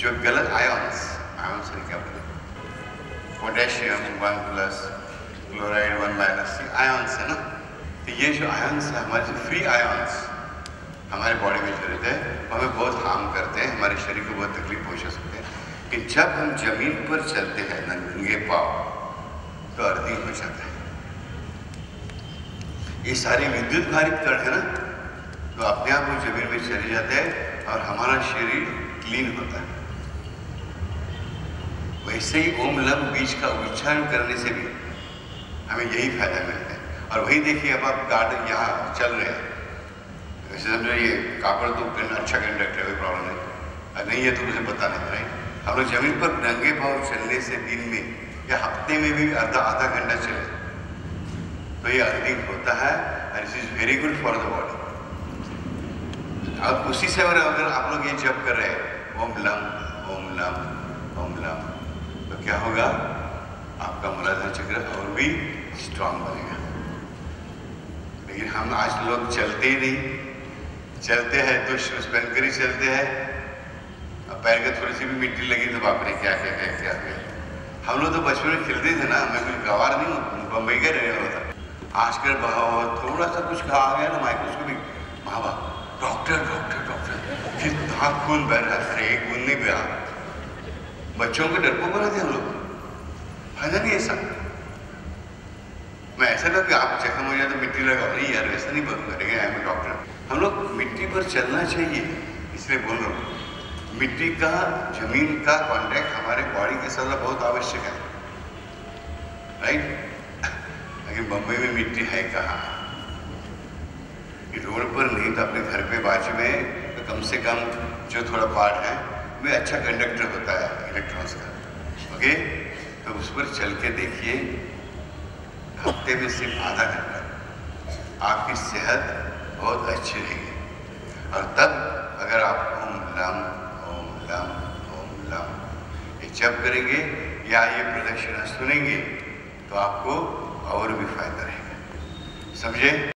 जो गलत ions ions क्या बोले? Potassium one plus chloride one minus ions है ना? तो ये जो आयॉन्स है, हमारे जो फ्री आयॉन्स हमारे बॉडी में जो रहते हैं वो हमें बहुत हार्म करते हैं, हमारे शरीर को बहुत तकलीफ़ पहुँचा सकते हैं। कि जब हम ज़मीन पर चलते हैं, नंगे पाव तो अर्थिंग हो जाता है। ये सारे विद्युत भारित कण है ना? तो अपने आप वो ज़मीन में चले जाते हैं और हमारा शरीर क्लीन होता है। वैसे ही ओम लव बीज का उच्चारण करने से भी हमें यही फ़ायदा मिलता है। और वही देखिए अब आप गार्डन यहाँ चल रहे हैं। वैसे समझो ये कापड़ तो अच्छा कंडक्ट है, कोई प्रॉब्लम नहीं। और नहीं है तो मुझे पता नहीं राइट हम लोग ज़मीन पर नंगे पाँव चलने से दिन में या हफ़्ते में भी आधा आधा घंटा चले। तो ये अर्निंग होता है and it is very good for the body अब उसी से अगर आप लोग ये जब कर रहे हैं, ओम लम ओम लम ओम लम तो क्या होगा? आपका मूलाधार चक्र और भी स्ट्रांग बनेगा। लेकिन हम आज लोग चलते ही नहीं। चलते हैं तो शूज़ पहन कर ही चलते हैं। पैर के थोड़ी सी भी मिट्टी लगी तो बाप ने क्या क्या क्या क्या हम लोग तो बचपन में खेलते थे ना, मैं कुछ गवार नहीं हूँ, बम्बई का रहने वाला था। आजकल थोड़ा सा कुछ कहा गया ना माइक्रोस्कोपिक माँ बाप डॉक्टर डॉक्टर डॉक्टर कितना खून बह रहा है एक खून नहीं बहा बच्चों को डरपोक बनाते हम लोग। फ़ायदा नहीं ऐसा। मैं ऐसा ना कि आप जख्म हो जाए तो मिट्टी लगाओ। नहीं यार, वैसा नहीं बंद करेंगे आई एम डॉक्टर हम लोग, मिट्टी पर चलना चाहिए, इसलिए बोल रहा हूँ। मिट्टी का, ज़मीन का कांटेक्ट हमारे बॉडी के साथ बहुत आवश्यक है। राइट लेकिन बम्बई में मिट्टी है कहाँ? रोड पर नहीं तो अपने घर पे बाजू में तो कम से कम जो थोड़ा पार्ट है वह अच्छा कंडक्टर होता है इलेक्ट्रॉन्स का। ओके तो उस पर चल के देखिए, हफ़्ते में सिर्फ़ आधा घंटा। आपकी सेहत बहुत अच्छी रहेगी। और तब अगर आप ओम लम ओम लम ओम लम, ये जब करेंगे या ये प्रदक्षिणा सुनेंगे तो आपको और भी फ़ायदा रहेगा। समझे?